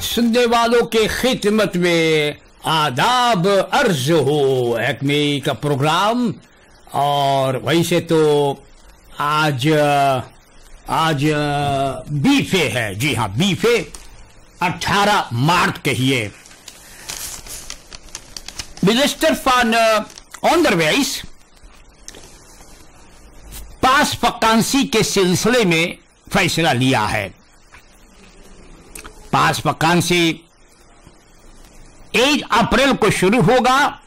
सुनने वालों के खिदमत में आदाब अर्ज़ हो। एक्मे का प्रोग्राम। और वैसे तो आज आज, बीफे है। जी हाँ बीफे 18 मार्च कहिए मिनिस्टर फॉन ऑनरवेज पास वकांसी के सिलसिले में फैसला लिया है। पास वकांसी एक अप्रैल को शुरू होगा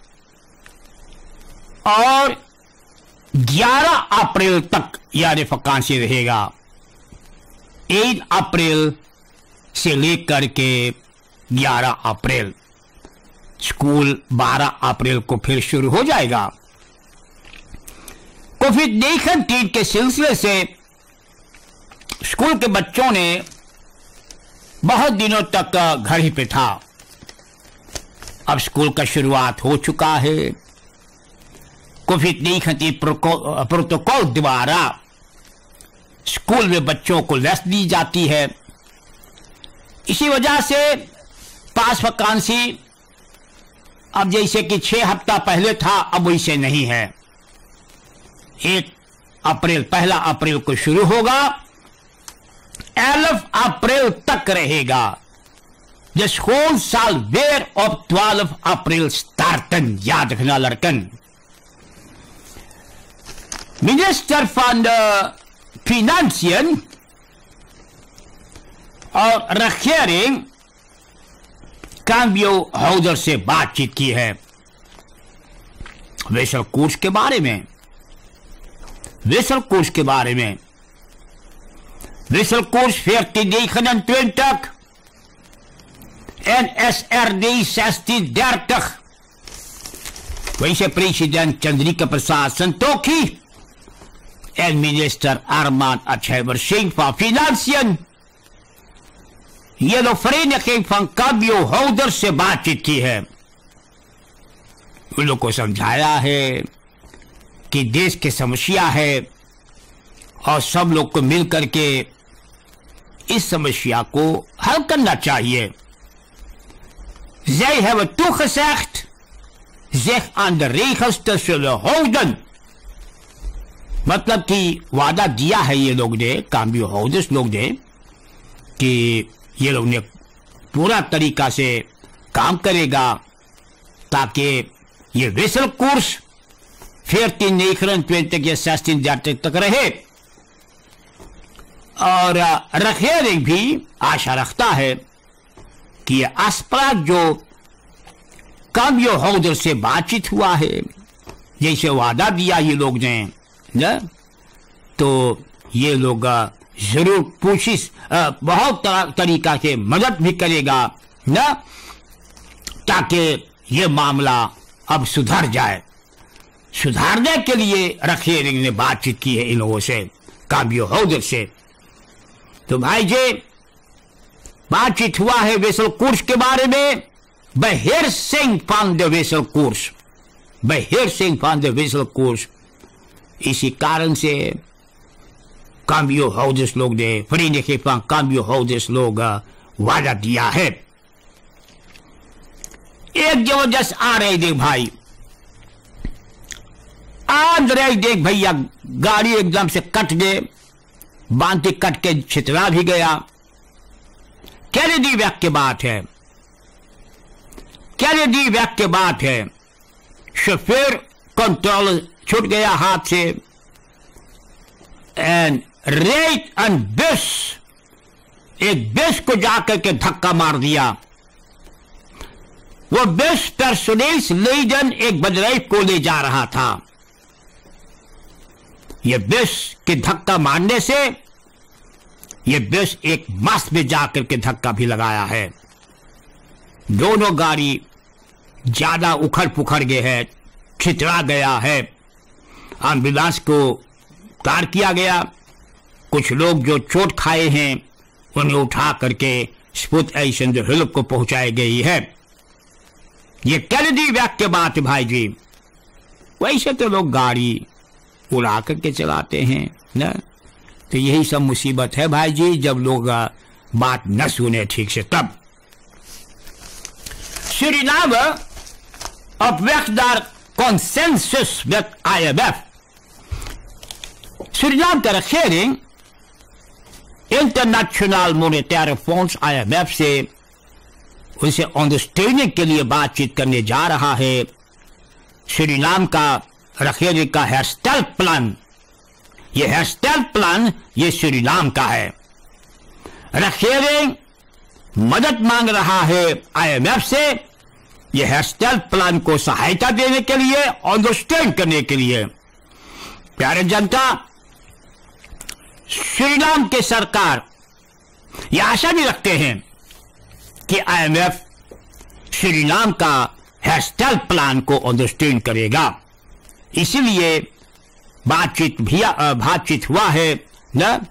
और 11 अप्रैल तक यानी वकांसी रहेगा। एक अप्रैल से लेकर के 11 अप्रैल। स्कूल 12 अप्रैल को फिर शुरू हो जाएगा। कोविड नाइन्टीन के सिलसिले से स्कूल के बच्चों ने बहुत दिनों तक घर ही पे था। अब स्कूल का शुरुआत हो चुका है। कोविड नाइन्टीन प्रोटोकॉल द्वारा स्कूल में बच्चों को लेस दी जाती है। इसी वजह से पास वकांसी अब जैसे कि छह हफ़्ता पहले था, अब वैसे नहीं है। एक अप्रैल, पहला अप्रैल को शुरू होगा। एलफ अप्रैल तक रहेगा। जिस होल साल वेर ऑफ़ ट्वेल्व अप्रैल स्टार्टन, याद रखना लड़कन। मिनिस्टर फॉर फिनेंशियल और रखियरिंग काम्बियो हाउजर से बातचीत की है। वेसल कोर्स के बारे में वेसल कोर्स के बारे में course 1429 NSRD 1630 vice-president Chandrika Prasad Santokhi en minister Arman Achaiber Singh van Financiën ये लोग vereniging van काबियो होल्डर से बातचीत की है उन लोग को समझाया है कि देश की समस्या है और सब लोग को इस समस्या को हल करना चाहिए toegezegd zich aan de regels te zullen houden. मतलब कि वादा दिया है ये लोग ने काम्बियो होल्डर्स लोग ने, कि ये लोग ने पूरा तरीका से काम करेगा ताकि ये वेसल कोर्स फिर तीन नेखरन ट्वेंटी या सेस्टिन जाते तक रहे और रखेरिंग भी आशा रखता है कि ये जो काम्यो होल्डर से बातचीत हुआ है, जैसे वादा दिया ये लोग ने तो ये लोग ज़रूर कोशिश बहुत तरीका से मदद भी करेगा, न? ताकि ये मामला अब सुधर जाए। सुधारने के लिए रखेरिंग ने बातचीत की है इन लोगों से काम्यो होल्डर से। तो भाई जी, बातचीत हुआ है वेसल कोर्स के बारे में। बहेर सिंह फान द वेसल कोर्स। बहेर सिंह फान द वेसल कोर्स। इसी कारण से काम्बियो हाउसेस लोग ने फरीने के पास काम्बियो हाउसेस लोग वादा दिया है। एक ज़बरदस्त आ रहे देख भाई। आज रहे देख भैया, गाड़ी एकदम से कट गए। बांति कट के छितरा भी गया। कैनेडी व्यक्त की बात है? कैनेडी व्यक्त की बात है? फिर कंट्रोल छूट गया हाथ से। एंड रेट एंड बिस एक बिस को जाकर के धक्का मार दिया। वो बिस पर्सोनेस लेजन एक बजराइफ को ले जा रहा था। ये बिस के धक्का मारने से, ये बस एक बस में जाकर के धक्का भी लगाया है। दोनों गाड़ी ज़्यादा उखड़ पुखड़ गए है, छितरा गया है। एंबुलेंस को तार किया गया। कुछ लोग जो चोट खाए हैं, उन्हें उठा करके स्पुत ऐसन जो को पहुंचाई गई है। ये कैनेडी व्यक्त बात भाई जी। वैसे तो लोग गाड़ी उड़ा करके चलाते हैं, ना? तो यही सब मुसीबत है भाई जी जब लोग बात न सुने ठीक से, तब। श्री नाम अपवेक्षदार कॉन्सेंसस व्यक्त आई एम एफ़ श्री नाम का रखेरिंग international monitor phones I M F से उसे ऑन द स्टेनिंग के लिए बातचीत करने जा रहा है। श्री नाम का रखेने का हेयर स्टाइल प्लान ये हेयर स्टाइल प्लान ये श्रीनाम का है। रखेरे मदद मांग रहा है आईएमएफ से। यह हेयर स्टाइल प्लान को सहायता देने के लिए अंडरस्टैंड करने के लिए। प्यारे जनता, श्रीराम के सरकार यह आशा भी रखते हैं कि आईएमएफ श्रीराम का हेयर स्टाइल प्लान को अंडरस्टैंड करेगा। इसीलिए बातचीत भी बातचीत हुआ है, न?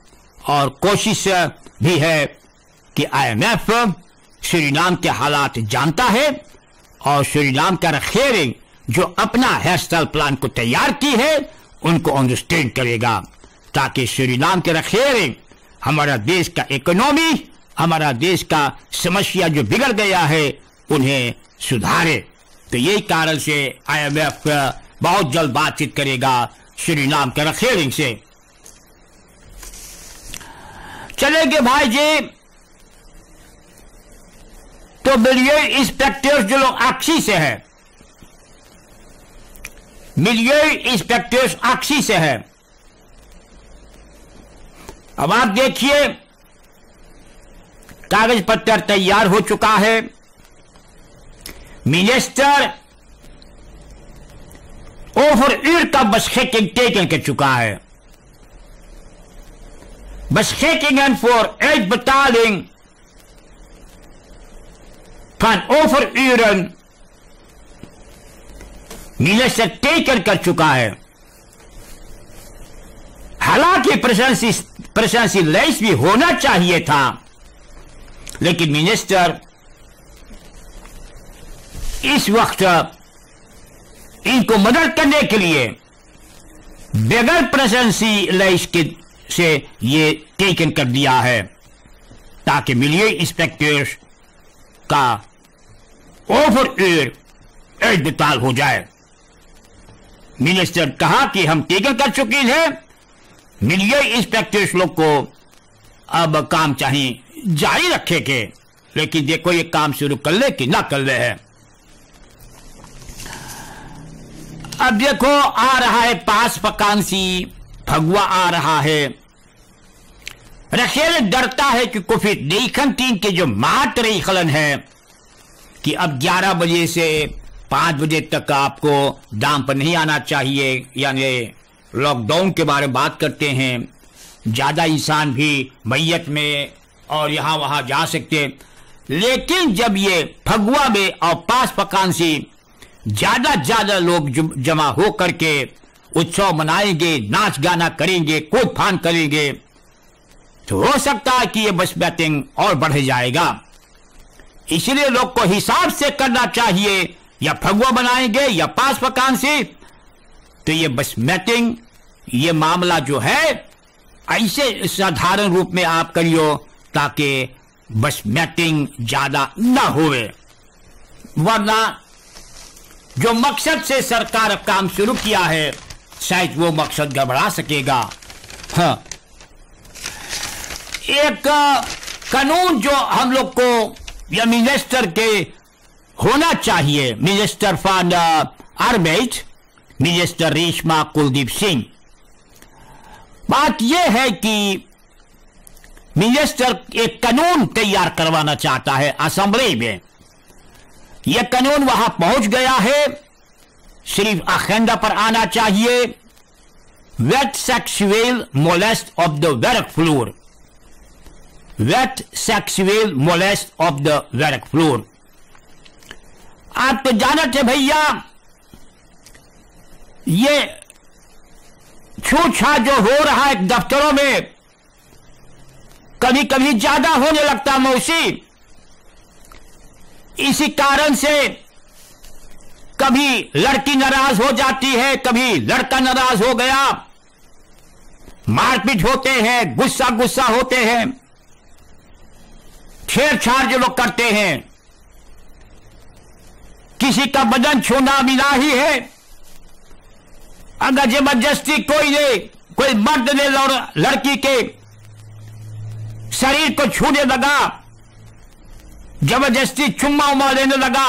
और कोशिश भी है कि आईएमएफ श्रीराम के हालात जानता है और श्रीराम का रखेरे जो अपना हेयर स्टाइल प्लान को तैयार की है, उनको अंडरस्टैंड करेगा, ताकि श्रीराम के रखेरे हमारा देश का इकोनॉमी हमारा देश का समस्या जो बिगड़ गया है, उन्हें सुधारे। तो यही कारण से आईएमएफ बहुत जल्द बातचीत करेगा श्रीराम के रखेरिंग से। चलेंगे भाई जी तो मिलियन इंस्पेक्टर्स जो लोग आक्षी से है। मिलियन इंस्पेक्टर्स आक्षी से है। अब आप देखिए, कागज़ पत्र तैयार हो चुका है। मिनिस्टर ओवर ईर का beschikking चुका है। beschikkingen voor uitbetaling van overuren minister taken कर चुका है। हालाँकि प्रशंसी लेस भी होना चाहिए था, लेकिन मिनिस्टर, इस वक्त इनको मदद करने के लिए बगैर प्रशंसी लेस के से ये टेकन कर दिया है, ताकि मिलिए इंस्पेक्टर्स का ओवर एयर इस्ताल हो जाए। मिनिस्टर कहा कि हम टेकन कर चुके हैं, मिलिए इंस्पेक्टर्स लोग को अब काम चाहिए, जारी रखे के लेकिन देखो ये काम शुरू कर ले कि ना कर ले है। अब देखो आ रहा है, पास पकांसी भगवा आ रहा है। रखेल डरता है कि कोविड नाइन्टीन के जो मात रही खलन है, कि अब 11 बजे से 5 बजे तक आपको दाम पर नहीं आना चाहिए। यानी लॉकडाउन के बारे में बात करते हैं। ज़्यादा इंसान भी मैयत में और यहाँ वहाँ जा सकते। लेकिन जब ये फगुआ में और पास पकान से ज़्यादा ज़्यादा लोग जमा हो करके उत्सव मनाएँगे, नाच गाना करेंगे कूद फान करेंगे तो हो सकता है कि ये बस बैटिंग और बढ़ जाएगा। इसलिए लोग को हिसाब से करना चाहिए, या फगुआ बनाएँगे, या पास पकान से। तो ये बस मैटिंग ये मामला जो है, ऐसे साधारण रूप में आप करियो, ताकि बस मैटिंग ज़्यादा न होवे। वरना जो मकसद से सरकार काम शुरू किया है, शायद वो मकसद गड़बड़ा सकेगा। हाँ। एक कानून जो हम लोग को, या मिनिस्टर के होना चाहिए, मिनिस्टर फॉर आर्मेज मिनिस्टर रेशमा कुलदीप सिंह। बात यह है कि मिनिस्टर एक कानून तैयार करवाना चाहता है असेंबली में। यह कानून वहाँ पहुँच गया है। सिर्फ़ अखेंडा पर आना चाहिए। वेट सेक्सुअल मोलेस्ट ऑफ़ द वेरक फ्लोर वेट सेक्सुअल मोलेस्ट ऑफ़ द वेरक फ्लोर आप तो जाना थे भैया, ये छूछा जो हो रहा है दफ्तरों में कभी कभी ज़्यादा होने लगता मौसी। इसी कारण से कभी लड़की नाराज़ हो जाती है, कभी लड़का नाराज़ हो गया। मारपीट होते हैं गुस्सा गुस्सा होते हैं। छेड़छाड़ जो लोग करते हैं। किसी का बदन छूना मिला ही है। अगर ज़बरदस्ती कोई ने, कोई मर्द ने लड़की के शरीर को छूने लगा ज़बरदस्ती चुम्मा उमा लेने लगा।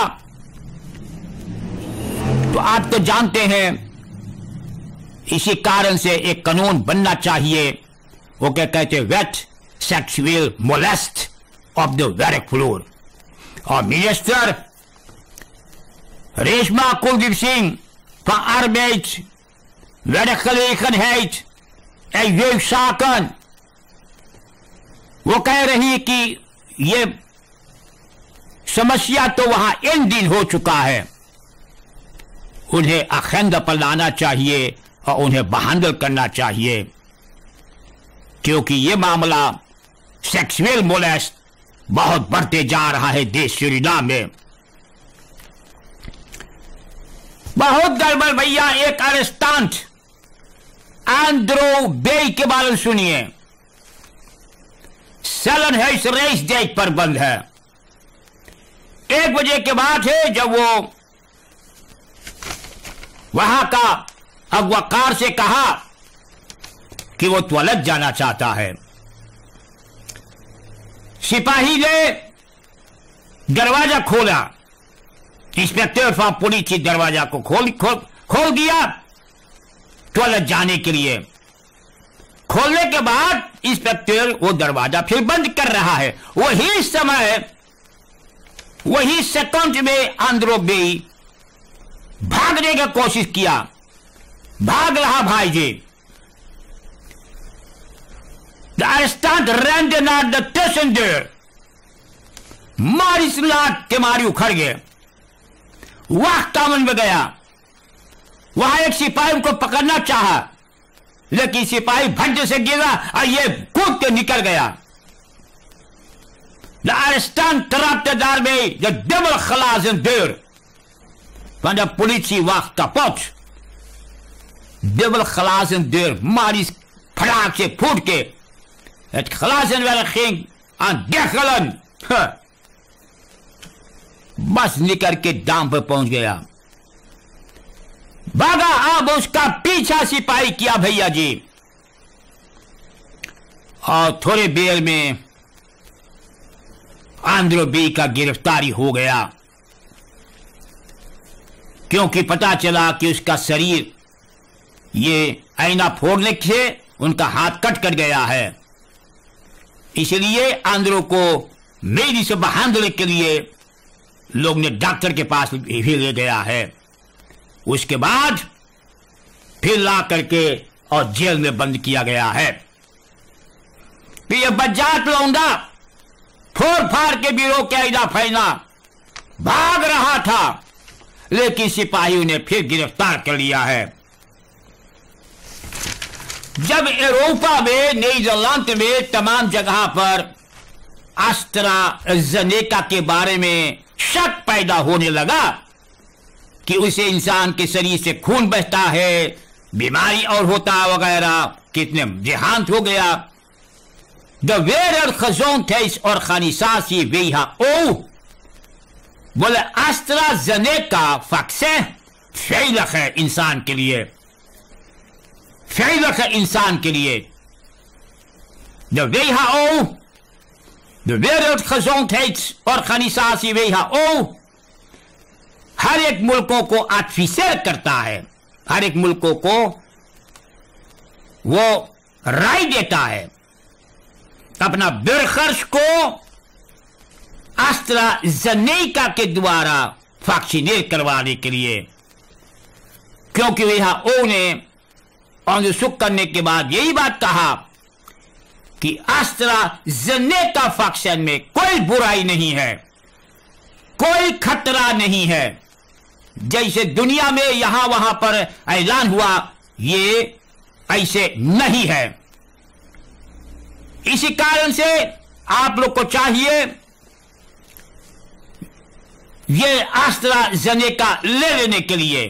तो आप तो जानते हैं, इसी कारण से एक कानून बनना चाहिए। वो क्या कहते हैं वेट सेक्सुअल मोलेस्ट ऑफ़ द वेरिक फ्लोर और minister Reshma Kuldeep Singh verarbeid werkgelegenheid en jeugdzaken वो कह रही कि ये समस्या तो वहाँ इन दिन हो चुका है। उन्हें अखंड पर लाना चाहिए और उन्हें बहादुर करना चाहिए। क्योंकि ये मामला सेक्सुअल मोलेस्ट बहुत बढ़ते जा रहा है देश सुरीनाम में। बहुत गड़बड़ भैया, एक अरेस्टांट आंद्रो बे के बारे में सुनिए। सलन है इस रेस डेट पर बंद है। एक बजे के बाद है जब वो वहाँ का अगवाकार से कहा कि वो त्वलत जाना चाहता है। सिपाही ने दरवाज़ा खोला। इंस्पेक्टर ऑफ़ पुलिस दरवाज़ा को खोल खोल खोल दिया टॉयलेट जाने के लिए। खोलने के बाद इंस्पेक्टर वो दरवाज़ा फिर बंद कर रहा है। वही समय वही सेकंड में आंद्रो बे भागने की कोशिश किया। भाग रहा भाई जी The arrestant ran not the. मारिस लाट के मारी उखड़ गए। वाह कामन में गया। वहाँ एक सिपाही को पकड़ना चाहा, लेकिन सिपाही भंज से गिरा और ये कूद के निकल गया। The arrestant trapte daarmee de dubbel glazen deur van de politiewacht kapot. Dubbel glazen deur, maar die kraak ze poetke. Het glazen wel ging aan diggelen. Huh. बस निकल के दाम पर पहुँच गया भागा अब उसका पीछा सिपाही किया भैया जी और थोड़े देर आंध्र बी का गिरफ्तारी हो गया। क्योंकि पता चला कि उसका शरीर ये आईना फोड़ने से उनका हाथ कट कर गया है। इसलिए आंध्रों को मेरी से बहादुर के लिए लोग ने डॉक्टर के पास भी ले गया है। उसके बाद फिर ला करके और जेल में बंद किया गया है। ये बजात लौंडा फोड़ फाड़ के बीरो के आईना फैना भाग रहा था, लेकिन सिपाही ने फिर गिरफ़्तार कर लिया है। जब यूरोपा में नीदरलैंड में, तमाम जगह पर अस्त्रा जनेका के बारे में शक पैदा होने लगा कि उसे इंसान के शरीर से खून बहता है, बीमारी और होता वगैरह कितने देहांत हो गया। ओ बोले अस्त्रा जने का फक्से है इंसान के लिए द वेहा ओ De Wereldgezondheidsorganisatie WHO हर एक मुल्कों को एडवाइजर करता है हर एक मुल्कों को वो राय देता है अपना बिरखर्च को अस्त्रा जनेका के द्वारा वैक्सीनेट करवाने के लिए। क्योंकि वह ओ ने अनुसुख करने के बाद यही बात कहा कि अस्त्रा जने का फक्शन में कोई बुराई नहीं है, कोई खतरा नहीं है। जैसे दुनिया में यहाँ वहाँ पर ऐलान हुआ, ये ऐसे नहीं है। इसी कारण से आप लोग को चाहिए ये अस्त्रा जने का ले लेने के लिए।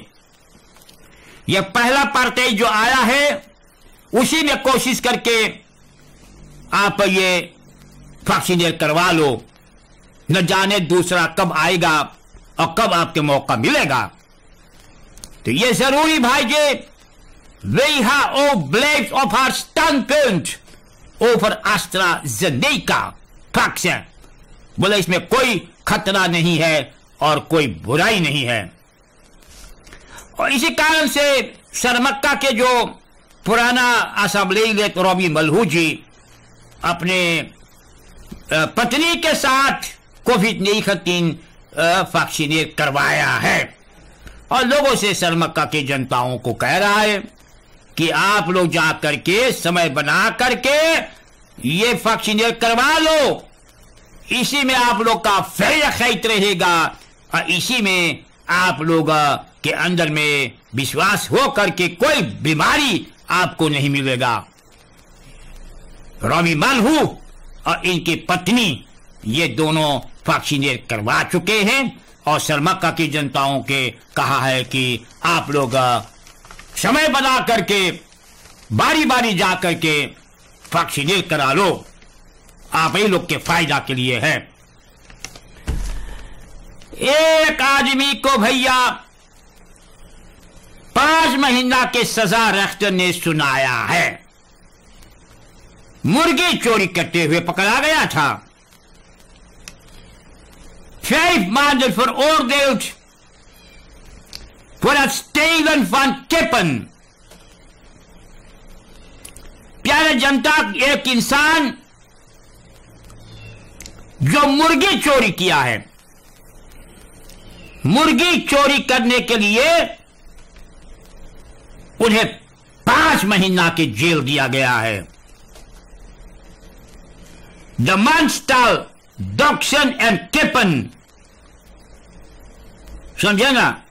यह पहला पार्टी जो आया है, उसी में कोशिश करके आप ये वैक्सीनेट करवा लो। न जाने दूसरा कब आएगा और कब आपके मौका मिलेगा। तो ये ज़रूरी भाई जी वी ओ ब्लेड ऑफ़ आर स्टैंड ओवर आस्ट्रा जनेका फक्स है बोले, इसमें कोई खतरा नहीं है और कोई बुराई नहीं है। और इसी कारण से सरमक्का के जो पुराना असम्बली रॉबी मलहू जी अपने पत्नी के साथ कोविड नाइन्टीन वैक्सीनेट करवाया है। और लोगों से सरमक्का की जनताओं को कह रहा है कि आप लोग जा करके, समय बना करके, ये वैक्सीनेट करवा लो। इसी में आप लोग का फेर खैत रहेगा और इसी में आप लोग के अंदर में विश्वास हो करके कोई बीमारी आपको नहीं मिलेगा। रवि मलहू और इनकी पत्नी ये दोनों वैक्सीनेट करवा चुके हैं और सरमक्का की जनताओं के कहा है कि आप लोग समय बना करके बारी बारी जा करके वैक्सीनेट करा लो। आप ही लोग के फ़ायदा के लिए है। एक आदमी को भैया पाँच महीना के सजा रख्त ने सुनाया है। मुर्गी चोरी करते हुए पकड़ा गया था। Vijf maanden veroordeeld voor het stelen van kippen. प्यारे जनता, एक इंसान जो मुर्गी चोरी किया है। मुर्गी चोरी करने के लिए उन्हें पाँच महीना की जेल दिया गया है। द मंस्टल डॉक्सन एंड टिपन समझे ना?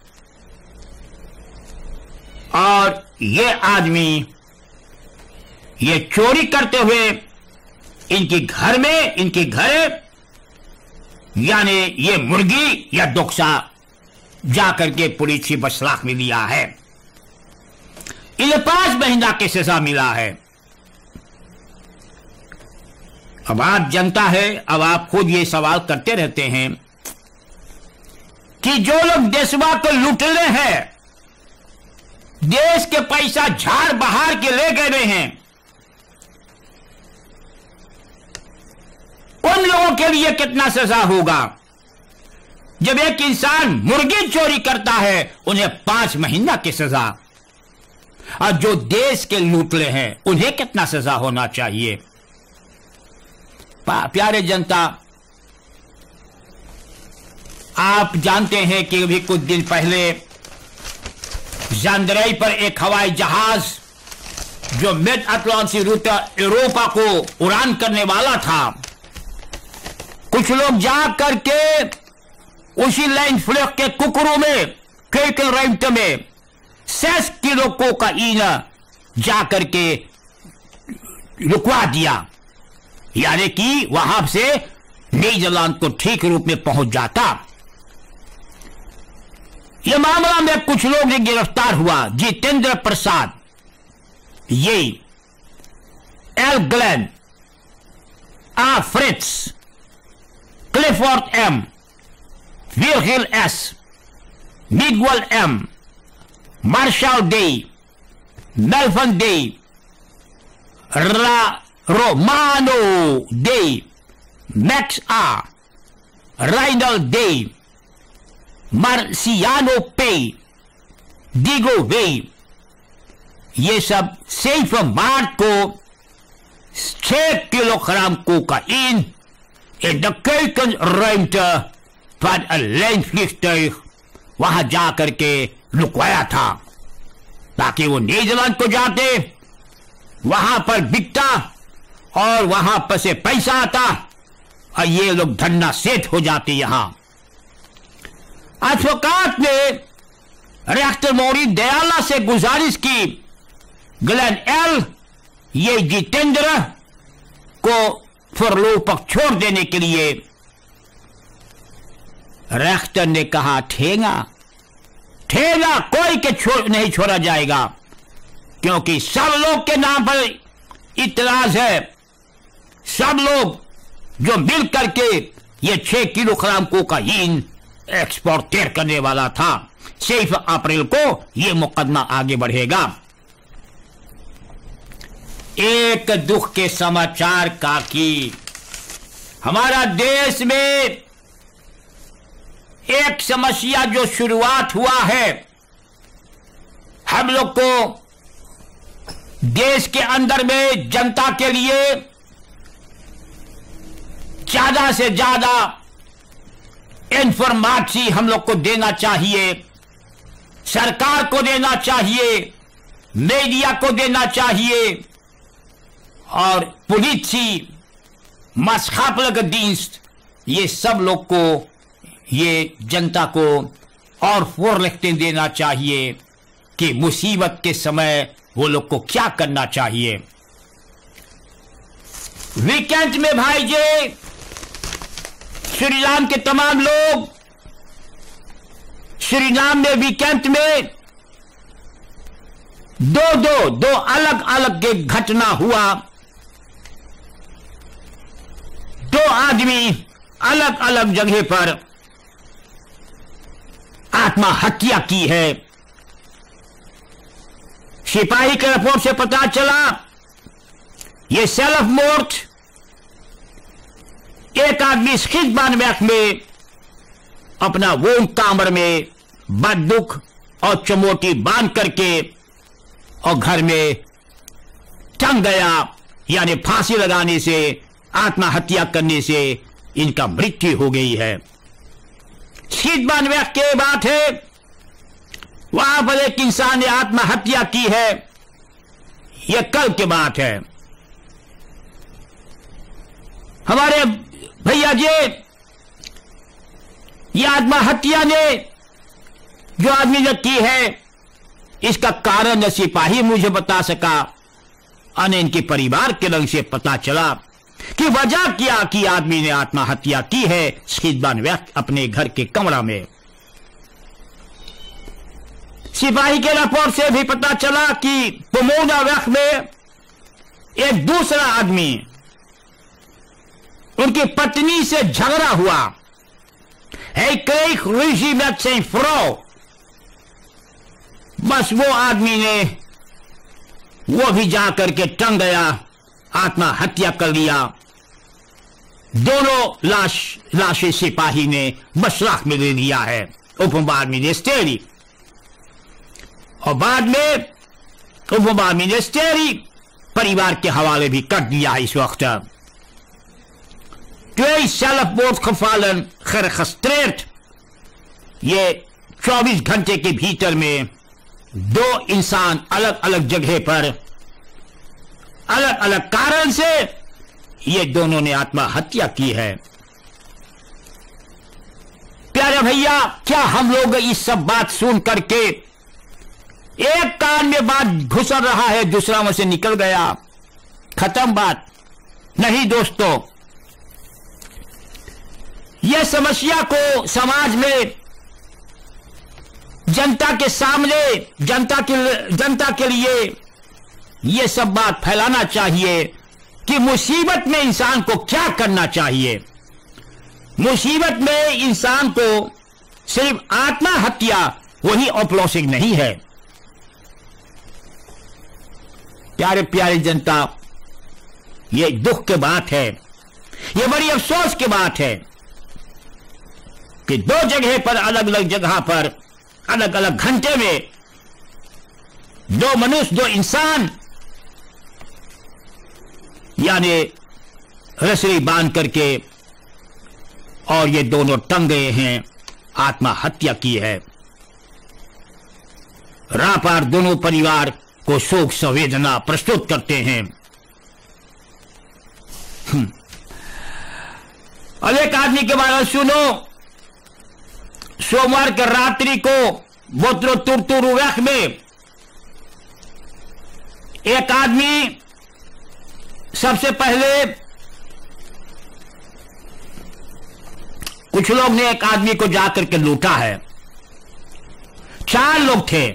और ये आदमी ये चोरी करते हुए इनके घर में, इनके घर, यानी ये मुर्गी या दोक्सा जाकर के पुलिस की बसलाख में लिया है। इन्हें पाँच महीना की सजा मिला है। अब आप जनता है, अब आप खुद ये सवाल करते रहते हैं कि जो लोग देशवा को लुटले हैं देश के पैसा झाड़ बहार के ले गए हैं। उन लोगों के लिए कितना सजा होगा? जब एक इंसान मुर्गी चोरी करता है, उन्हें पाँच महीना की सजा। और जो देश के लूटले हैं, उन्हें कितना सजा होना चाहिए? प्यारे जनता, आप जानते हैं कि अभी कुछ दिन पहले जानदरई पर एक हवाई जहाज़, जो मिड अटलांटिक रूट यूरोपा को उड़ान करने वाला था। कुछ लोग जा करके उसी लाइन फ्लैग के कुकरों में केकल रेंट में सेस किलो कोकाइन जा करके रुकवा दिया। यानी कि वहाँ से न्यूजीलैंड को ठीक रूप में पहुँच जाता। यह मामला में कुछ लोग गिरफ़्तार हुआ। जितेंद्र प्रसाद। ये एल ग्लैन, आ फ्रिट्स, क्लिफोर्ड एम विलहिल एस, मिगवल एम, मार्शल डे मेल्फन डे रोमानो डे, मैक्स आ, राइनल डे मार्सियानो पे डिगो वे ये सब सिर्फ़ मार्च को छह kilogram cocaine in de keukenruimte van een lijnvliegtuig वहाँ जाकर के लुकवाया था। ताकि वो न्यूजीलैंड को जाते, वहाँ पर बिकता, और वहाँ पर से पैसा आता, और ये लोग धन्ना सेठ हो जाते यहाँ। एडवोकाट ने रेक्टर मोरी दयाला से गुजारिश की। ग्लैन एल ये जितेंद्र को फरलो छोड़ देने के लिए रेख्तर ने कहा, ठेगा ठेगा कोई के छोड़, नहीं छोड़ा जाएगा, क्योंकि सब लोग के नाम पर इतराज है। सब लोग जो मिल करके ये छह किलो किलोग्राम कोकाइन एक्सपोर्टेर करने वाला था। सिर्फ़ अप्रैल को यह मुकदमा आगे बढ़ेगा। एक दुख के समाचार का की हमारा देश में एक समस्या जो शुरुआत हुआ है, हम लोग को देश के अंदर में जनता के लिए ज़्यादा से ज़्यादा इंफॉर्मेसी हम लोग को देना चाहिए, सरकार को देना चाहिए, मीडिया को देना चाहिए, और पुलिस मसखापल दींस्त ये सब लोग को, ये जनता को और फोर लिखते देना चाहिए कि मुसीबत के समय वो लोग को क्या करना चाहिए। वीकेंड में भाई जी श्रीराम के तमाम लोग, श्रीराम में वीकेंड में दो दो दो अलग अलग के घटना हुआ। दो आदमी अलग अलग जगह पर आत्महत्या की है। सिपाही के रिपोर्ट से पता चला, ये सेल्फ मोर्ट एक आदमी स्खित बानवैक में अपना वो कामर में बदुख और चमोटी बाँध करके, और घर में टंग गया, यानी फांसी लगाने से, आत्महत्या करने से इनका मृत्यु हो गई है। शीत बानवैक के बात है, वहाँ पर एक इंसान ने आत्महत्या की है, यह कल की बात है। हमारे भैया जी, ये आत्महत्या ने जो आदमी ने की है, इसका कारण सिपाही मुझे बता सका, अने इनके परिवार के रंग से पता चला कि वजह क्या कि आदमी ने आत्महत्या की है शहीदबान व्यक्त अपने घर के कमरा में। सिपाही के रिपोर्ट से भी पता चला कि पमोना व्यक्त में एक दूसरा आदमी उनकी पत्नी से झगड़ा हुआ। है कई ऋषि से फ्रो। बस वो आदमी ने, वो भी जाकर के टंग गया, आत्महत्या कर लिया। दोनों लाश, लाशें सिपाही ने मशराख में ले लिया है। उपमा मिनिस्टेरी और बाद में उपमा मिनिस्टेरी परिवार के हवाले भी कर दिया है इस वक्त। Twee zelfmoordgevallen geregistreerd ये 24 घंटे के भीतर में दो इंसान अलग अलग जगह पर अलग अलग कारण से ये दोनों ने आत्महत्या की है प्यारे भैया क्या हम लोग इस सब बात सुन करके एक कान में बात घुसर रहा है दूसरा में से निकल गया खत्म बात नहीं दोस्तों यह समस्या को समाज में जनता के सामने, जनता के जनता के लिए यह सब बात फैलाना चाहिए कि मुसीबत में इंसान को क्या करना चाहिए। मुसीबत में इंसान को सिर्फ़ आत्महत्या, वही ऑपलोसिंग नहीं है। प्यारे प्यारे जनता, ये दुख की बात है। ये बड़ी अफसोस की बात है। कि दो जगह पर अलग अलग जगह पर अलग अलग घंटे में दो मनुष्य, दो इंसान, यानी रसरी बाँध करके, और ये दोनों टंग गए हैं, आत्महत्या की है। रापार दोनों परिवार को शोक, संवेदना प्रस्तुत करते हैं। और एक आदमी के बारे में सुनो। सोमवार के रात्रि को बोत्रो तुरतुर वैख में एक आदमी सबसे पहले कुछ लोग ने एक आदमी को जाकर के लूटा है। चार लोग थे।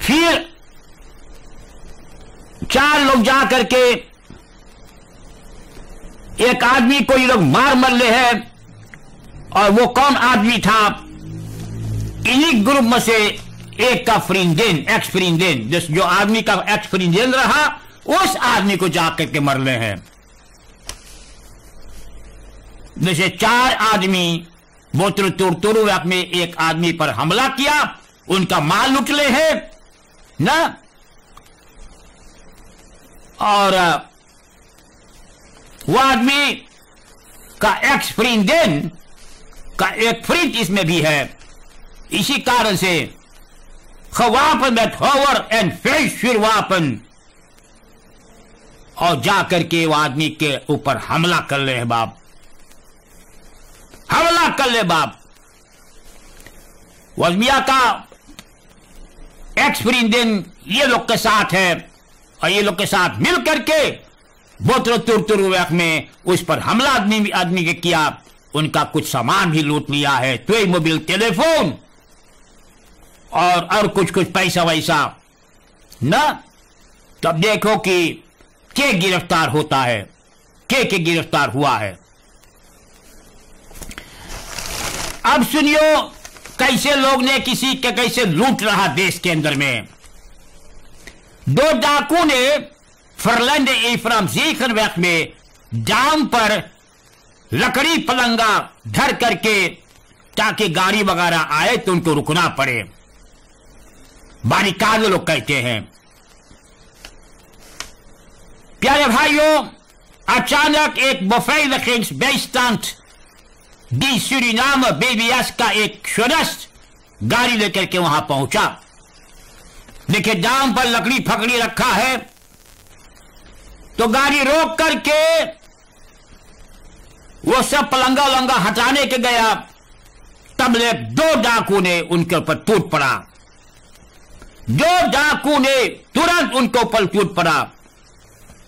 फिर चार लोग जाकर के एक आदमी को ये लोग मार मर ले हैं। और वो कौन आदमी था? इन्हीं ग्रुप में से एक का फ्रिंदेन एक्स फ्रिंदेन जिस जो आदमी का एक्स फ्रिंदेन रहा, उस आदमी को जाकर के मरले हैं। जैसे चार आदमी बोतल तुरतुरु में एक आदमी पर हमला किया, उनका माल लुटले हैं, ना? और, वो आदमी का एक्स फ्रिंदेन का एक फ्रिंट इसमें भी है। इसी कारण से खवापन में थोवर एंड hover en vuurwapen और जाकर के वो आदमी के ऊपर हमला कर ले है बाप। हमला कर ले बाप। वजमिया का एक्स फ्रिंदेन ये लोग के साथ है। और ये लोग के साथ मिल करके बोतल तुर तुर में उस पर हमला आदमी आदमी के किया। उनका कुछ सामान भी लूट लिया है तो मोबाइल टेलीफोन। और और कुछ कुछ पैसा वैसा। न? तब देखो कि के गिरफ़्तार होता है। के के गिरफ़्तार हुआ है। अब सुनियो, कैसे लोग ने किसी के कैसे लूट रहा देश के अंदर में। दो डाकू ने फरलैंड इफ्राम वक्त में डाम पर लकड़ी पलंगा धर करके ताकि गाड़ी वगैरह आए तो उनको रुकना पड़े। बारिकाद लोग कहते हैं। प्यारे भाइयों, अचानक एक बफेलिंग्स बेस्टांत दी सुरीनाम बेबीएस का एक शुरस्त गाड़ी लेकर के वहाँ पहुँचा। देखिए, दाम पर लकड़ी फकड़ी रखा है। तो गाड़ी रोक करके वो सब पलंगा उलंगा हटाने के गया। तब ले दो डाकू ने उनके ऊपर टूट पड़ा। दो डाकू ने तुरंत उनके ऊपर टूट पड़ा।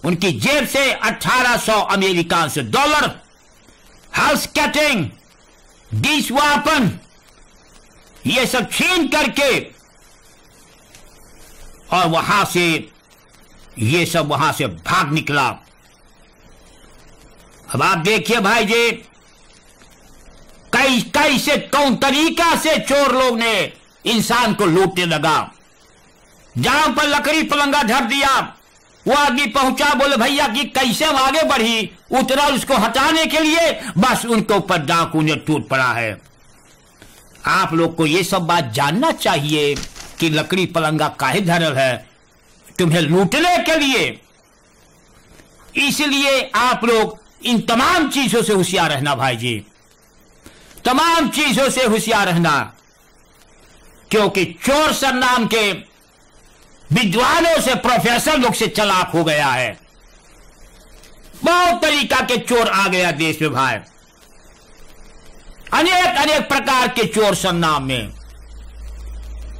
उनकी जेब से 1800 अमेरिका से डॉलर हाउस कैटिंग डिश वापन, ये सब छीन करके और वहाँ से, ये सब वहाँ से भाग निकला। अब आप देखिए भाई जी, कई कई से कौन तरीका से चोर लोग ने इंसान को लूटने लगा। जहाँ पर लकड़ी पलंगा धर दिया, वो आदमी पहुँचा, बोले, भैया, कि कैसे हम आगे बढ़ी? उतरा उसको हटाने के लिए बस उनके ऊपर डाकू ने टूट पड़ा है। आप लोग को ये सब बात जानना चाहिए कि लकड़ी पलंगा काहे धरल है, तुम्हें लूटने के लिए। इसलिए आप लोग इन तमाम चीज़ों से होशियार रहना भाई जी तमाम चीज़ों से होशियार रहना। क्योंकि चोर सरनाम के विद्वानों से प्रोफेसर लोग से चलाक हो गया है। बहुत तरीका के चोर आ गया देश में भाई। अनेक अनेक प्रकार के चोर सरनाम में।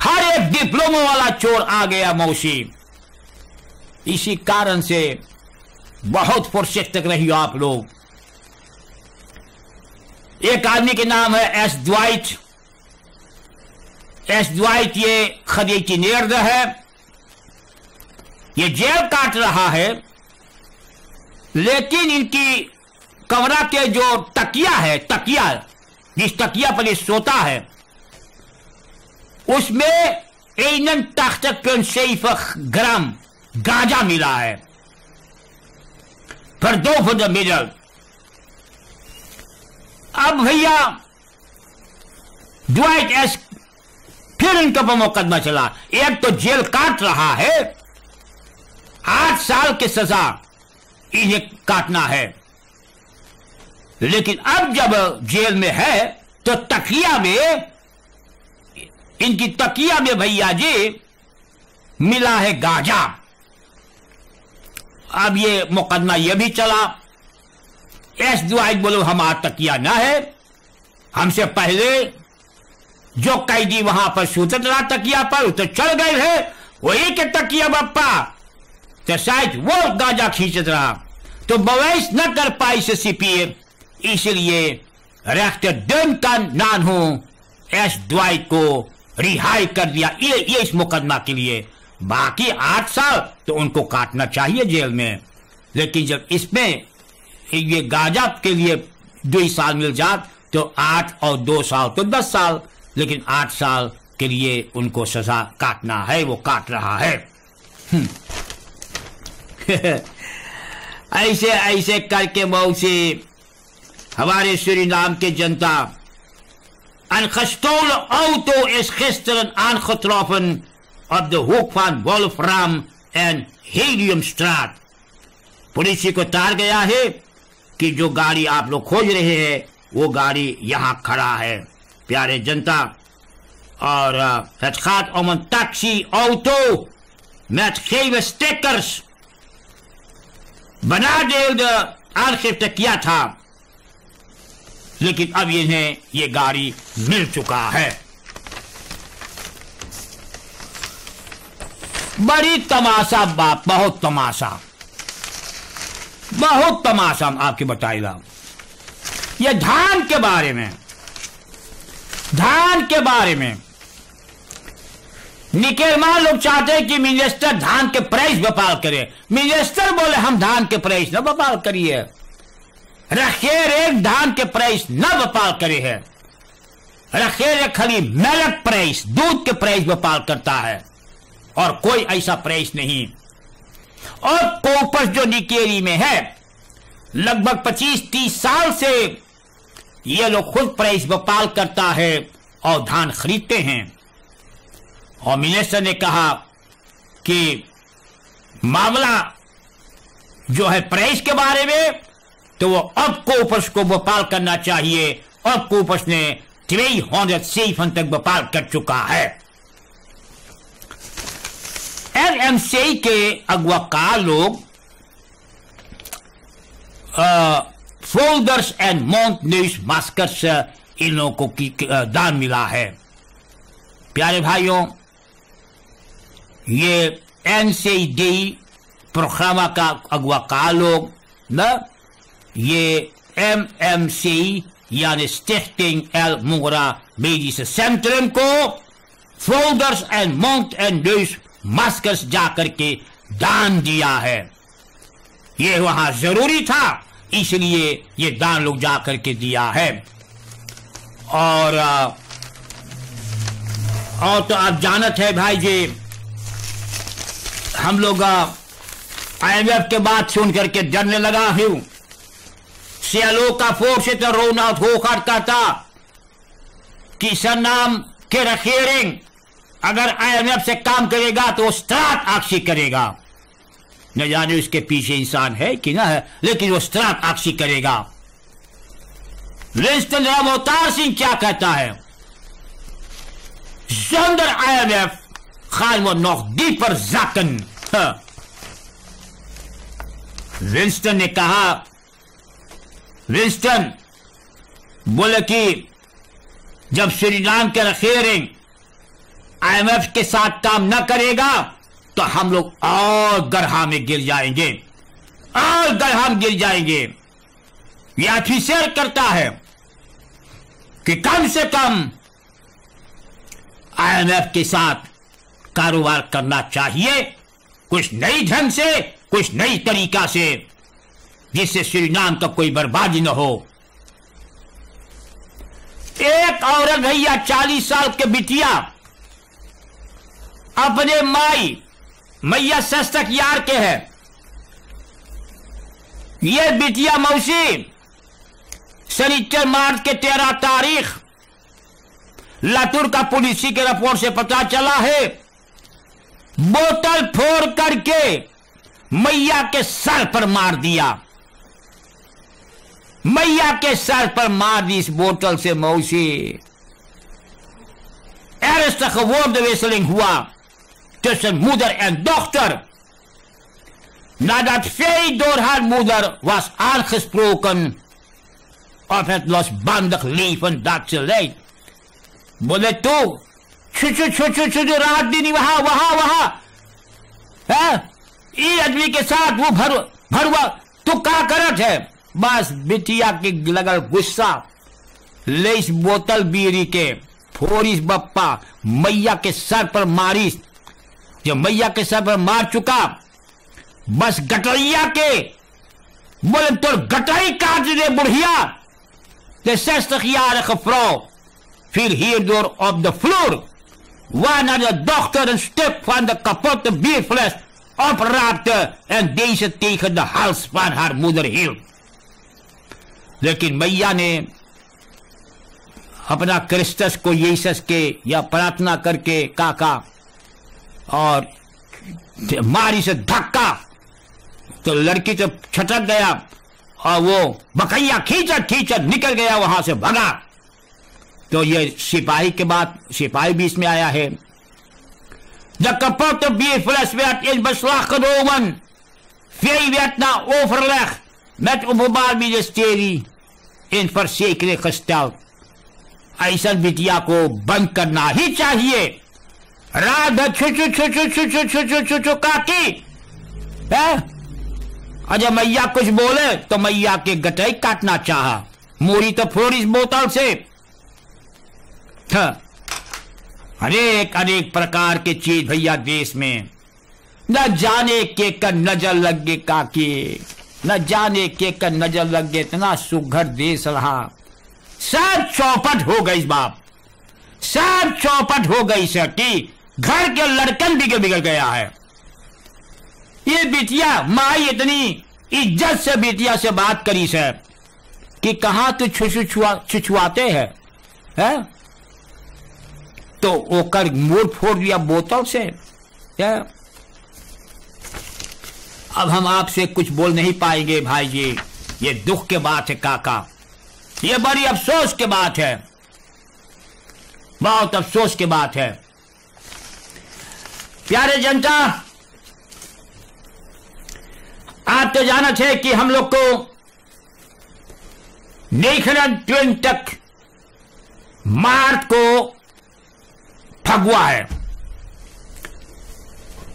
हर एक डिप्लोमा वाला चोर आ गया मौसी। इसी कारण से बहुत फुर्सत तक रही आप लोग। एक आदमी के नाम है एस द्वाइट। एस द्वाइट ये खदीची निर्द है, ये जेल काट रहा है, लेकिन इनकी कमरा के जो तकिया है, तकिया, जिस तकिया पर ये सोता है, उसमें एनन तख्तकन सैफ ग्राम गांजा मिला है। फिर दो फुट मिडल अब भैया ड्वाइट एस फिर इनके पर मुकदमा चला। एक तो जेल काट रहा है। आठ साल की सजा इन्हें काटना है। लेकिन अब जब जेल में है तो तकिया में, इनकी तकिया में भैया जी, मिला है गाजा। अब ये मुकदमा ये भी चला। एस दुआई बोलो हमारा तकिया ना है। हमसे पहले जो कैदी वहाँ पर सूतत रहा तकिया पर तो चल गए है। वही के तकिया बप्पा तो शायद वो गाजा खींचत रहा। तो बवैस न कर पाई से सीपीए, इसलिए रेक्टर डन का नान हूँ। एस द्वाई को रिहाई कर दिया, ये ये इस मुकदमा के लिए। बाकी आठ साल तो उनको काटना चाहिए जेल में। लेकिन जब इसमें ये गाजा के लिए दो साल मिल जात तो आठ और दो साल तो दस साल। लेकिन आठ साल के लिए उनको सजा काटना है, वो काट रहा है। हम्म। ऐसे ऐसे करके मऊ मौसी hawari Suriname के जनता अनखस्तोल gestolen auto is gisteren aangetroffen op de hoek van Wolfram en Heliumstraat. Police को तार गया है कि जो गाड़ी आप लोग खोज रहे हैं वो गाड़ी यहाँ खड़ा है प्यारे जनता और het gaat om een taxi-auto met gele stickers. Benadeelde aangifte किया था लेकिन अब इन्हें ये गाड़ी मिल चुका है बड़ी तमाशा, बाप, बहुत तमाशा। बहुत तमाशा आपके बताएगा ये धान के बारे में, धान के बारे में निकेलमान लोग चाहते हैं कि मिनिस्टर धान के प्राइस व्यापार करे। मिनिस्टर बोले, हम धान के प्राइस न व्यापार करिए। रखेर एक धान के प्राइस न बपाल करे है। रखेर खाली मेलक प्राइस, दूध के प्राइस व्यापार करता है। और कोई ऐसा प्राइस नहीं। और कोपस जो निकेरी में है, लगभग 25-30 साल से ये लोग खुद प्रेस व्यापार करता है और धान खरीदते हैं। और मिनिस्टर ने कहा कि मामला जो है प्रेस के बारे में तो वो अब कोपस को बपाल करना चाहिए। अब कोपस ने त्रेई हॉन्डर सेफन तक बपाल कर चुका है। एलएमसी के अगवाकार लोग folders and mount news maskers इन लोगों को की दान मिला है प्यारे भाइयों ये एनसीडी प्रोग्रामा का अगवाकार लोग न ये एम एम सी यानी स्टिफ्टिंग एल मुगरा बेजी सेंट्रम को फोल्डर्स एंड माउंट एंड ड्यूस मास्कर्स जाकर के दान दिया है। ये वहाँ ज़रूरी था, इसलिए ये दान लोग जाकर के दिया है। और और तो आप जानत है भाई जी, हम लोग आईएमएफ के बाद सुन करके डरने लगा हूँ। Sialoka voorzitter Ronald Hoogaard कहता कि सरनाम के regering अगर आईएमएफ से काम करेगा तो वो स्त्रात आक्षी करेगा। न जाने उसके पीछे इंसान है कि ना है, लेकिन वो स्त्रात आक्षी करेगा। विंस्टन राम अवतार सिंह क्या कहता है? zonder IMF gaan we nog dieper zakken. Winston ने कहा, विंस्टन, बोले कि जब श्रीराम के रखेरिंग आईएमएफ के साथ काम न करेगा तो हम लोग और गढ़ा में गिर जाएँगे। और गढ़ा में गिर जाएँगे। यह ऑफिसर करता है कि कम से कम आईएमएफ के साथ कारोबार करना चाहिए, कुछ नई ढंग से, कुछ नई तरीका से, जिससे श्री नाम का कोई बर्बादी न हो। एक औरत भैया चालीस साल के बिटिया अपने माई मैया सस्तक यार के है। ये बिटिया मौसी, शनिचर मार्च के तेरह तारीख, लातूर का पुलिसी के रिपोर्ट से पता चला है, बोतल फोड़ करके मैया के सर पर मार दिया। मैया के सर पर मार दी इस बोतल से मौसी। Ernstig woordenwisseling हुआ। Tussen moeder en dochter. Nadat Vee door haar moeder was aangesproken op het losbandig leven dat ze leidt. तो छु छु रात दिन वहाँ वहाँ वहाँ है ये आदमी के साथ वो भर भरवा तू क्या करत है बस बिटिया के लगल गुस्सा ले बोतल बीरी के फोरिस बप्पा मैया के सर पर मारिस जो मैया के सब मार चुका, बस गटरिया के बोले तो गटरी काट दे, बुढ़िया। ते रख फ्रो। फिर हियर डोर ऑफ़ द floor one are the doctor and step for the कपोट बीर फ्लैश ऑपराट एंड देश take the house for her mother हिल लेकिन मैया ने अपना क्रिस्टस को यीशस के या प्रार्थना करके काका और मारी से धक्का तो लड़की तो छटक गया और वो बकैया खींचा खींचा निकल गया वहाँ से भगा। तो ये सिपाही के बाद, सिपाही बीच में आया है। जब द तो बी फ्लैश वेट इज़ बसलाख रोवन फेई वेट ना ओवरलेख तो इन पर सेकने खस्ता ऐसा बिटिया को बंद करना ही चाहिए। राधा छुचु छुचु छुचु छुचु छुचु काकी है अजय मैया कुछ बोले तो मैया के गटई काटना चाहा मोरी तो फोड़ इस बोतल से हरेक अनेक प्रकार के चीज़ भैया देश में न जाने के कर नज़र लग गए काकी न जाने के कर नज़र लग गए इतना सुघर देश रहा सब चौपट हो गई बाप सब चौपट हो गई सर की घर के लड़कन बिगड़ बिगड़ गया है। ये बिटिया माई इतनी इज़्ज़त से बिटिया से बात करी सर कि कहा तू छुछुआते हैं, है? तो ओकर मूड फोड़ दिया बोतल से क्या अब हम आपसे कुछ बोल नहीं पाएँगे भाई जी ये दुख के बात है, काका। ये बड़ी अफसोस की बात है। बहुत अफसोस की बात है। प्यारे जनता, आप तो जाना थे कि हम लोग को नेशनल ट्वेंट तक मार्च को फगुआ है।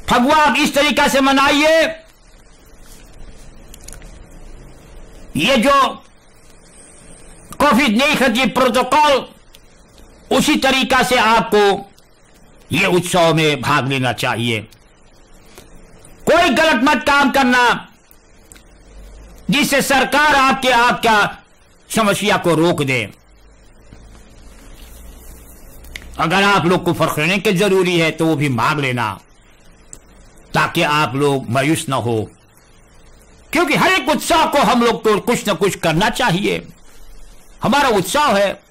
फगुआ आप इस तरीका से मनाइए, ये जो कोविड नहीं की प्रोटोकॉल उसी तरीका से आपको ये उत्सव में भाग लेना चाहिए। कोई गलत मत काम करना, जिससे सरकार आपके आपका समस्या को रोक दे। अगर आप लोग को फ़र्क लेने की ज़रूरी है तो वो भी मांग लेना, ताकि आप लोग मायूस ना हो। क्योंकि हर एक उत्साह को हम लोग को कुछ ना कुछ करना चाहिए। हमारा उत्साह है,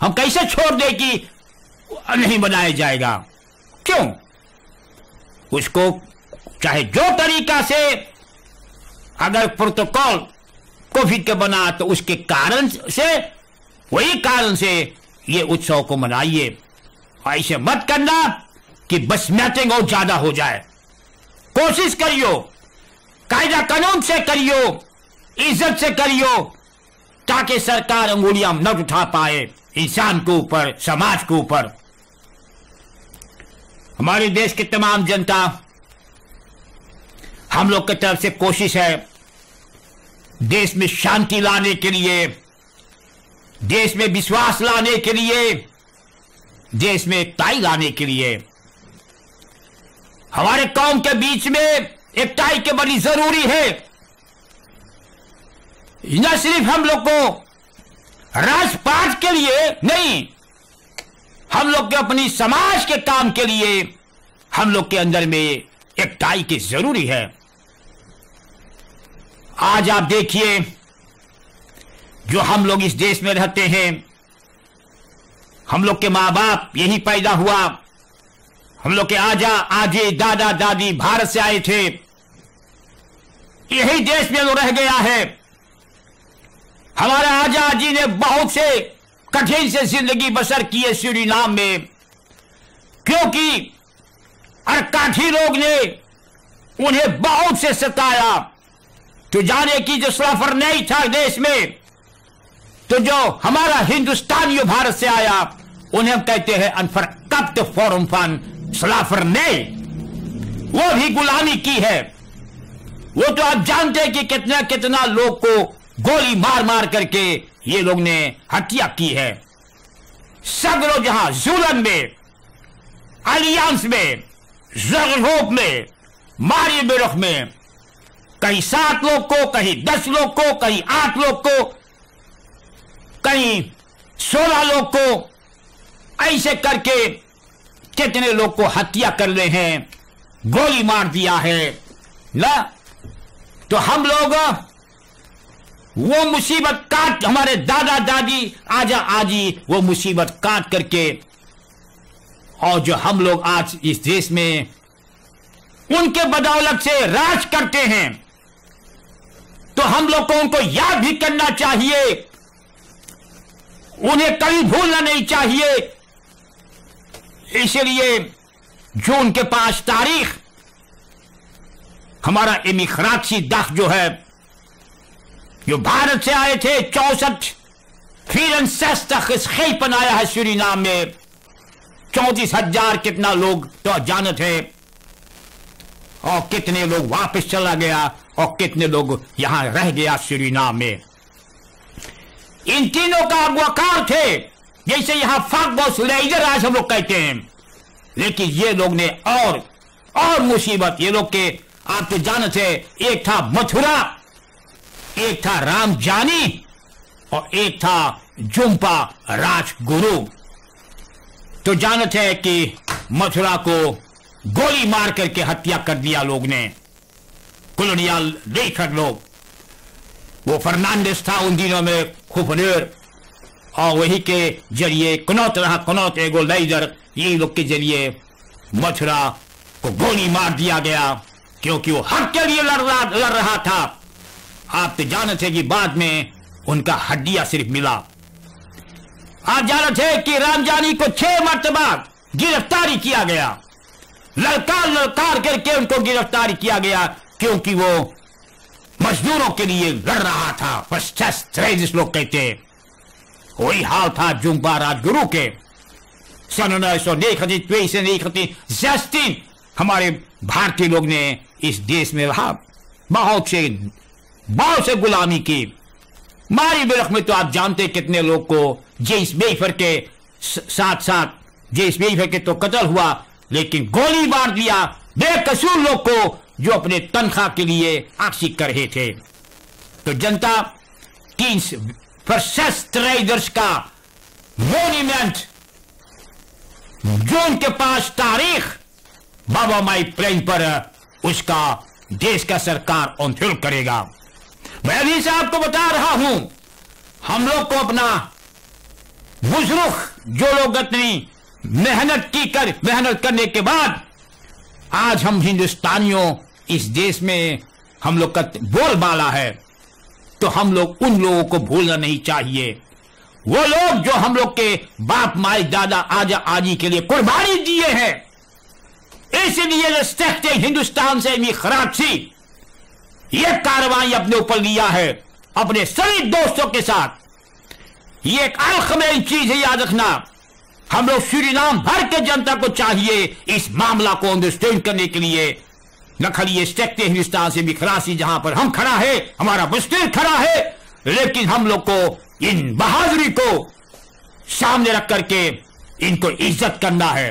हम कैसे छोड़ दे कि नहीं बनाया जाएगा। क्यों? उसको चाहे जो तरीका से अगर प्रोटोकॉल कोविड के बना तो उसके कारण से, वही कारण से ये उत्सव को मनाइए। ऐसे मत करना कि बस मैटिंग और ज़्यादा हो जाए। कोशिश करियो, कायदा कानून से करियो, इज़्ज़त से करियो, ताकि सरकार अंगुलियाँ न उठा पाए, इंसान के ऊपर, समाज के ऊपर। हमारे देश की तमाम जनता, हम लोग की तरफ़ से कोशिश है, देश में शांति लाने के लिए, देश में विश्वास लाने के लिए, देश में एकताई लाने के लिए। हमारे कौम के बीच में एकताई के बड़ी ज़रूरी है। न सिर्फ़ हम लोग को, राजपाट के लिए नहीं हम लोग के अपनी समाज के काम के लिए हम लोग के अंदर में एकताई की ज़रूरी है। आज आप देखिए जो हम लोग इस देश में रहते हैं, हम लोग के माँ बाप यही पैदा हुआ। हम लोग के आजा, आजे, दादा, दादी भारत से आए थे। यही देश में वो रह गया है। हमारे आजा जी ने बहुत से कठिन से ज़िंदगी बसर की है सूरीनाम में, क्योंकि अरकाठी लोग ने उन्हें बहुत से सताया। तो जाने की जो सलाफर नहीं था देश में तो जो हमारा हिंदुस्तान जो भारत से आया, उन्हें हम कहते हैं अनफरकप्त फॉरम फन सलाफर ने। वो भी गुलामी की है। वो तो आप जानते हैं कि कितना कितना लोग को गोली मार मार करके ये लोग ने हत्या की है। सगरो जहाँ जुलन में, अलियांस में, जगरोप में मारी बेरख में, कहीं सात लोग को, कहीं दस लोग को, कहीं आठ लोग को, कहीं सोलह लोग को, ऐसे करके कितने लोग को हत्या कर रहे हैं, गोली मार दिया है। ना? तो हम लोग वो मुसीबत काट हमारे दादा दादी, आजा आजी, वो मुसीबत काट करके, और जो हम लोग आज इस देश में उनके बदौलत से राज करते हैं तो हम लोग को उनको याद भी करना चाहिए। उन्हें कभी भूलना नहीं चाहिए। इसलिए जो उनके पास तारीख, हमारा इमिखराची दख जो है जो भारत से आए थे चौसठ। फिर तक इस खेपन आया है सूरी नाम में? चौंतीस हज़ार कितना लोग तो जान थे और कितने लोग वापस चला गया और कितने लोग यहाँ रह गया सूरीनाम में? इन तीनों का अगवाकार थे। जैसे यहाँ फाक बॉस लेजर आज हम लोग कहते हैं। लेकिन ये लोग ने और और मुसीबत। ये लोग के आपके जान थे एक था मथुरा। एक था राम जानी और एक था जुम्पा राजगुरु। तो जानते हैं कि मथुरा को गोली मार करके हत्या कर दिया लोग ने। कॉलोनियल लेकर लोग। वो फर्नांडिस था उन दिनों में खुफनेर और वही के ज़रिए कनौत रहा, कनौत एगो लेजर यही लोग के ज़रिए मथुरा को गोली मार दिया गया, क्योंकि वो हक के लिए लड़ रहा लड़ रहा था। आप तो जानते थे कि बाद में उनका हड्डिया सिर्फ़ मिला। आप जानते थे कि रामजानी को छह मरतबा गिरफ्तारी किया गया। ललकार ललकार करके उनको गिरफ्तारी किया गया, क्योंकि वो मजदूरों के लिए लड़ रहा था। जिस लोग कहते, वही हाल था जुम्बा राजगुरु के। सन उन्नीस सौ हमारे भारतीय लोग ने इस देश में रहा। बहुत से बहुत से गुलामी की। मारी बिरख में तो आप जानते कितने लोग को जेस बेफर के साथ साथ जेस बेफर के तो कत्ल हुआ, लेकिन गोली मार दिया बेकसूर लोग को जो अपने तनख्वाह के लिए आक्षी कर रहे थे। तो जनता तीन ट्रेडर्स का मोन्यूमेंट जो उनके पास तारीख, बाबा माई प्लेन पर उसका देश का सरकार ऑनथिल करेगा। मैं अभी से आपको बता रहा हूँ, हम लोग को अपना बुज़ुर्ग जो लोग इतनी मेहनत की कर, मेहनत करने के बाद आज हम हिंदुस्तानियों इस देश में हम लोग का बोलबाला है तो हम लोग उन लोगों को भूलना नहीं चाहिए। वो लोग जो हम लोग के बाप, माई, दादा आजा आजी के लिए कुर्बानी दिए हैं, इसलिए हिंदुस्तान से इतनी खराब थी। ये कार्रवाई अपने ऊपर लिया है, अपने सभी दोस्तों के साथ। ये एक अलखमेल चीज़ है याद रखना। हम लोग सूरीनाम भर के जनता को चाहिए इस मामला को अंडरस्टैंड करने के लिए। न ये स्टेक्टे हिंदुस्तान से भी खरासी जहाँ पर हम खड़ा है, हमारा मुस्तिल खड़ा है, लेकिन हम लोग को इन बहादुरी को सामने रख करके इनको इज़्ज़त करना है।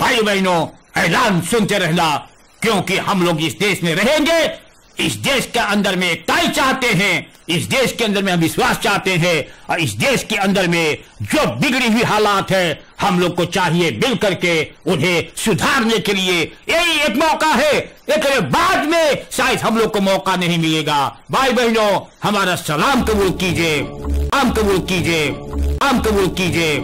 भाई बहनों ऐलान सुनते रहना, क्योंकि हम लोग इस देश में रहेंगे इस देश के अंदर में एकताई चाहते हैं, इस देश के अंदर में हम विश्वास चाहते हैं, और इस देश के अंदर में जो बिगड़ी हुई हालात है, हम लोग को चाहिए मिल करके उन्हें सुधारने के लिए। यही एक मौका है। एक बाद में शायद हम लोग को मौका नहीं मिलेगा। भाई बहनों हमारा सलाम कबूल कीजिए। आम कबूल कीजिए। आम कबूल कीजिए।